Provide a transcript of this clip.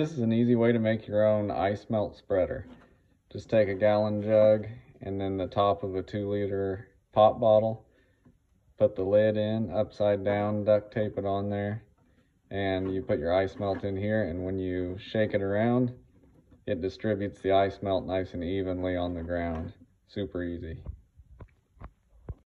This is an easy way to make your own ice melt spreader. Just take a gallon jug and then the top of a two liter pop bottle. Put the lid in upside down, duct tape it on there. And you put your ice melt in here and when you shake it around, it distributes the ice melt nice and evenly on the ground. Super easy.